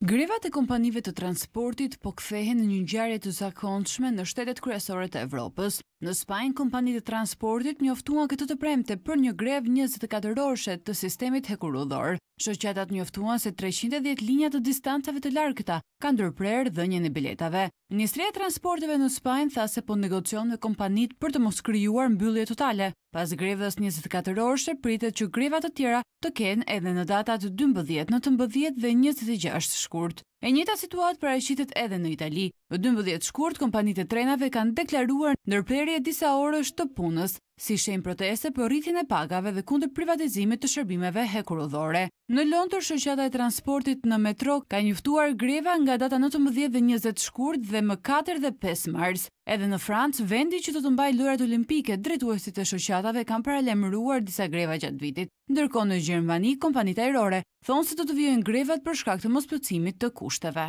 Grevat e kompanive të transportit po kthehen në një ngjarje të zakonshme në shtetet kryesore të Evropës. Në Spanjë, kompanitë e transportit njoftuan këtë të premte për një grevë njëzet e katër orëshe të sistemit hekurudhor. Shoqatat njoftuan se treqind e dhjetë linja të distancave të largëta kanë ndërprerë dhënien e biletave. Ministria e Transporteve në Spanjë tha se po negocion me kompanitë për të mos krijuar mbyllje totale. Pas grevës njëzet e katër orëshe pritet që greva të tjera të kenë edhe në datat dymbëdhjetë, nëntëmbëdhjetë dhe njëzet e gjashtë shkurt. E njëjta situatë paraqitet edhe në Itali. Më dymbëdhjetë shkurt kompanitë e trenave kanë deklaruar ndërprerje disa orësh të punës, si shenjë proteste për rritjen e pagave dhe kundër privatizimit të shërbimeve hekurudhore. Në Londër Shoqata e Transportit në Metro ka njoftuar greva nga data nëntëmbëdhjetë dhe njëzet shkurt dhe më katër dhe pesë mars. Edhe në Francë, vendi që do të mbajë Lojërat Olimpike, drejtuesit e shoqatave kanë paralajmëruar disa greva gjatë vitit. Ndërkohë në Gjermani, kompanitë ajrore thonë se do të vijojnë grevat për shkak të mosplotësimit të kushteve.